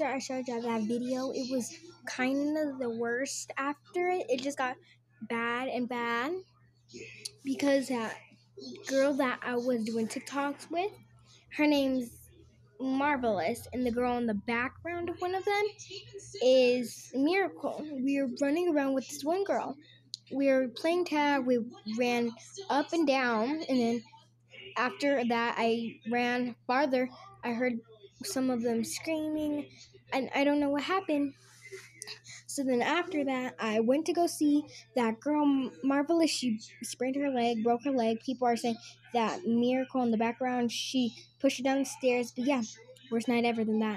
after I showed you that video, it was kind of the worst after it. It just got bad and bad because that girl that I was doing TikToks with, her name's Marvelous, and the girl in the background of one of them is Miracle. We were running around with this one girl. We were playing tag. We ran up and down, and then after that, I ran farther. I heard some of them screaming, and I don't know what happened. So then after that, I went to go see that girl, Marvelous. She sprained her leg, broke her leg. People are saying that miracle in the background, she pushed her down the stairs. But yeah, worst night ever than that.